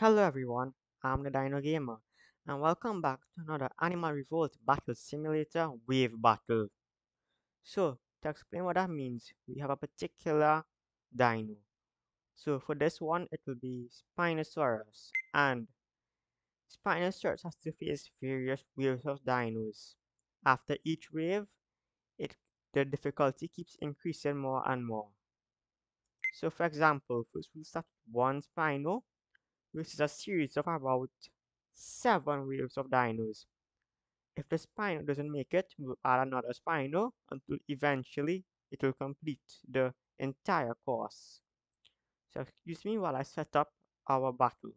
Hello everyone, I'm the Dino Gamer, and welcome back to another Animal Revolt Battle Simulator Wave Battle. So, to explain what that means, we have a particular dino. So for this one, it will be Spinosaurus, and Spinosaurus has to face various waves of dinos. After each wave, it the difficulty keeps increasing more and more. So for example, first we'll start with one Spino, which is a series of about 7 waves of dinos. If the Spino doesn't make it, we'll add another Spino until eventually it will complete the entire course. So excuse me while I set up our battle.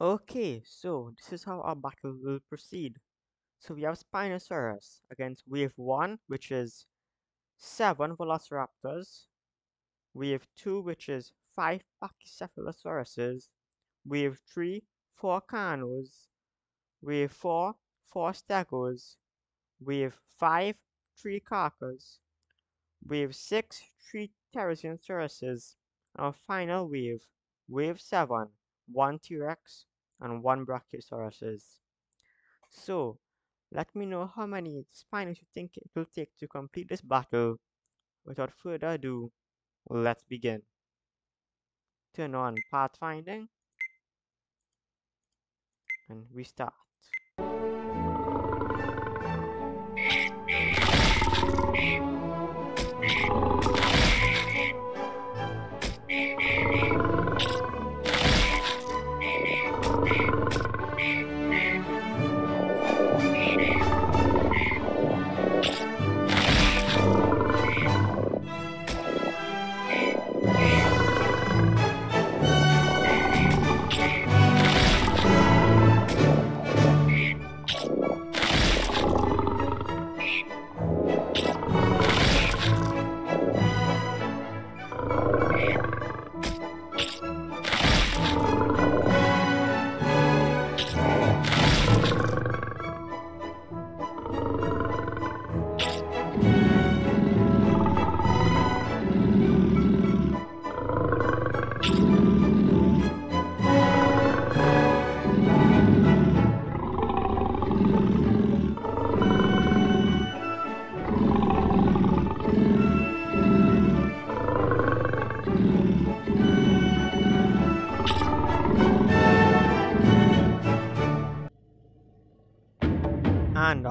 Okay, so this is how our battle will proceed. So we have Spinosaurus against wave 1, which is 7 Velociraptors, wave 2, which is 5 Pachycephalosauruses, wave 3, 4 Carnos, wave 4, 4 Stegos, wave 5, 3 Carcas, wave 6, 3 Therizinosaurus, and final wave, wave 7, 1 T-Rex and 1 Brachiosaurus. So, let me know how many Spinos you think it will take to complete this battle. Without further ado, let's begin turn on pathfinding and restart.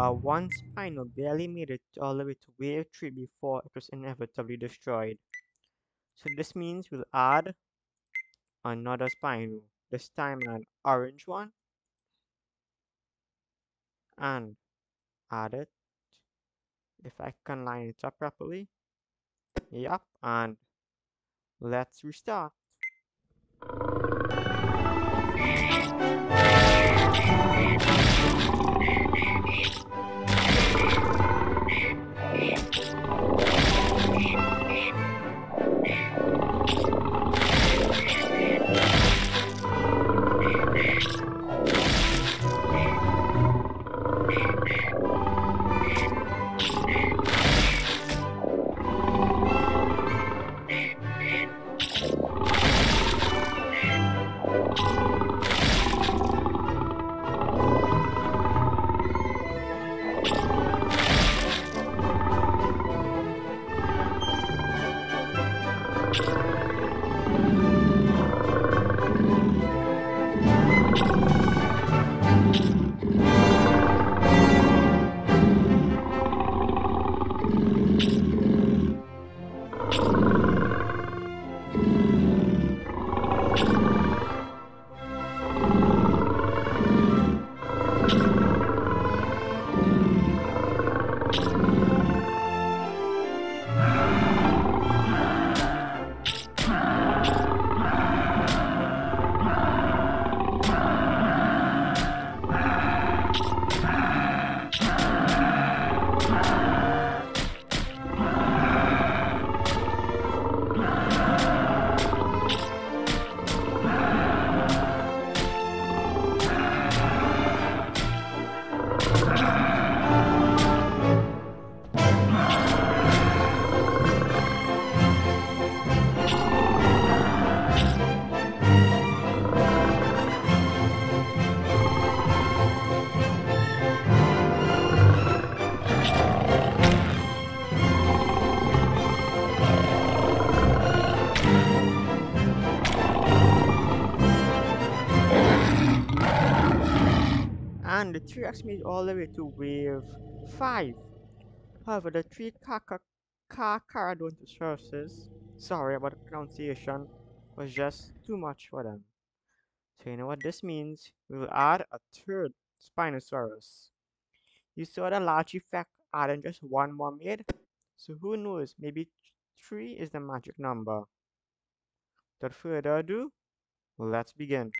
Our one Spino barely made it all the way to wave 3 before it was inevitably destroyed. So this means we'll add another Spino, this time an orange one, and add it, if I can line it up properly, yep, and let's restart. And the 3x made all the way to wave 5. However, the 3 Carcharodontosaurus, sorry about the pronunciation, was just too much for them. So you know what this means? We will add a third Spinosaurus. You saw the large effect adding just one more made, so who knows, maybe 3 is the magic number. Without further ado, let's begin.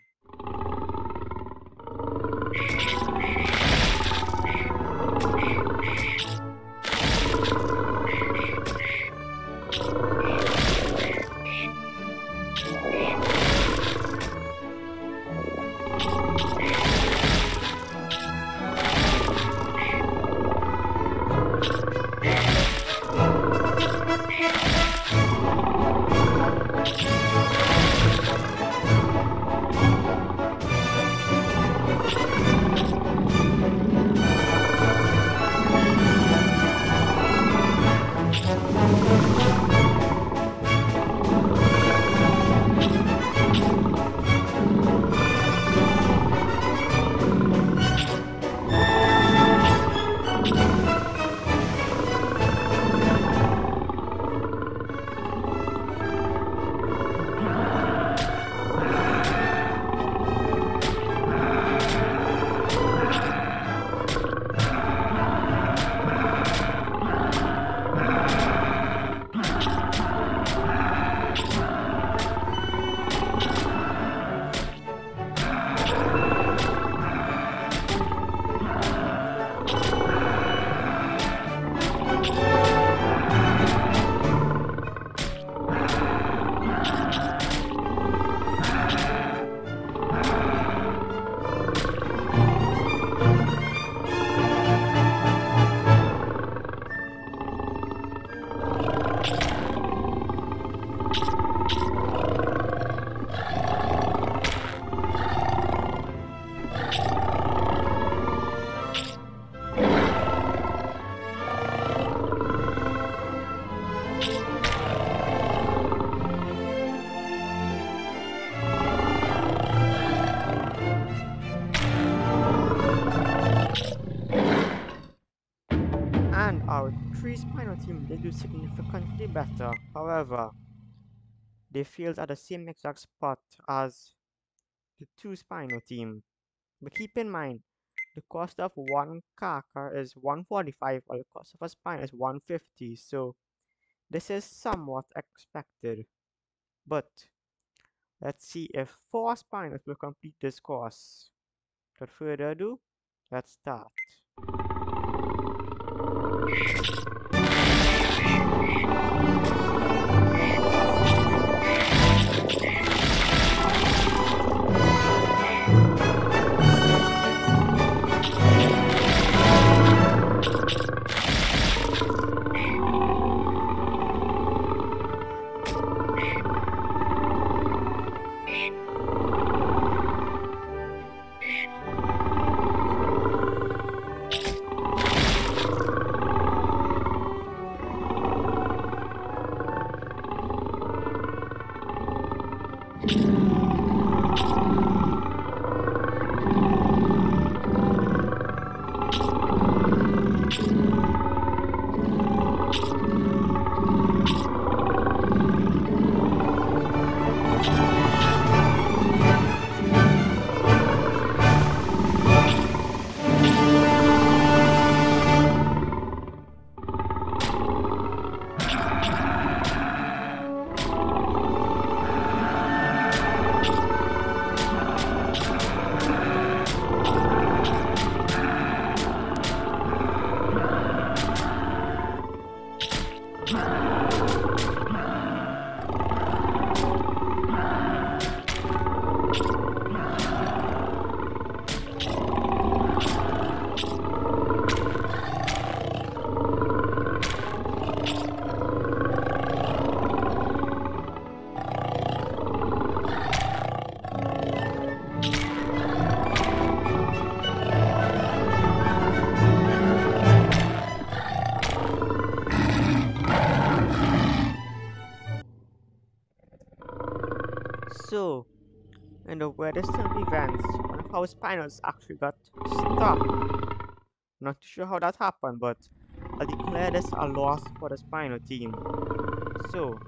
Team they do significantly better, however, they failed at the same exact spot as the two Spino team. But keep in mind, the cost of one Carcha is 145 while the cost of a Spino is 150 so this is somewhat expected. But let's see if four Spinos will complete this course. Without further ado, let's start. So, The of events, one of how Spinos actually got stuck. Not sure how that happened, but I declare this a loss for the Spino team. So,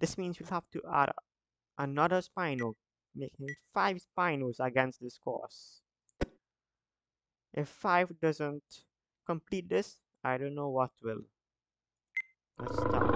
this means we'll have to add another Spino, making 5 Spinos against this course. If 5 doesn't complete this, I don't know what will. Let's start.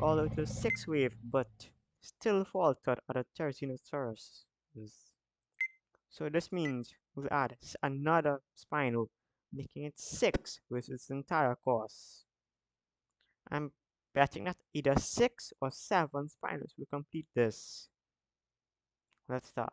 All out to 6 wave, but still faltered at a Therizinosaurus. So this means we add another Spino, making it 6 with its entire course. I'm betting that either 6 or 7 Spinos will complete this. Let's start.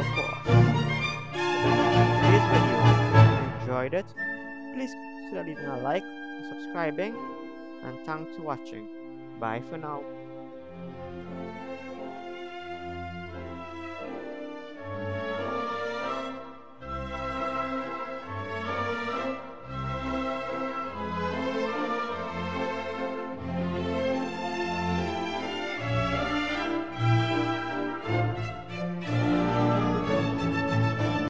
our course. Today's video, if you enjoyed it, please consider leaving a like subscribing, and thanks for watching. Bye for now.